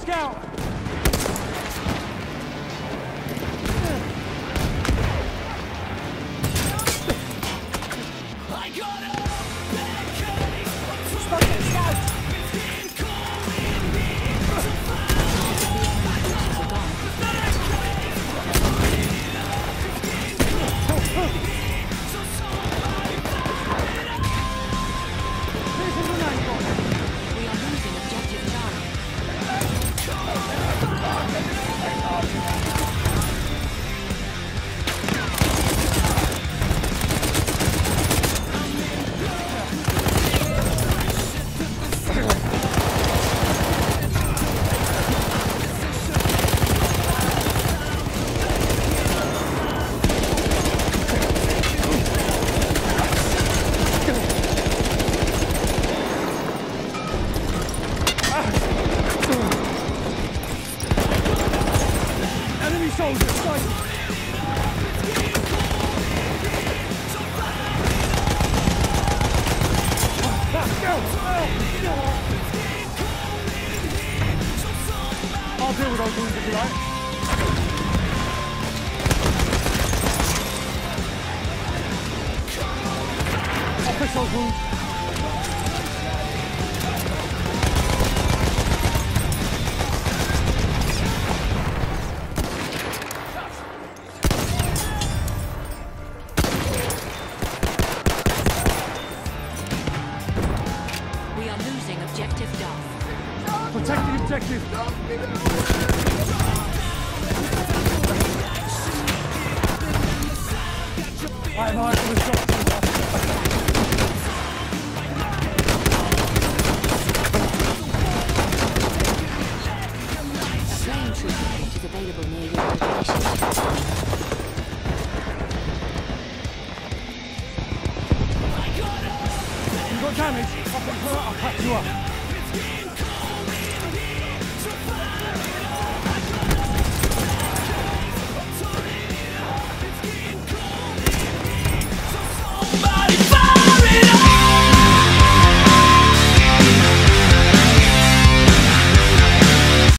scout! I got him! Soldier. Go! I'll deal with those wounds if you like. I'll fix those wounds. Losing objective Duff. Protect the objective. I'm hard for the shot. Flame trooper kit is available near your location. Damage? I'll, patch you up.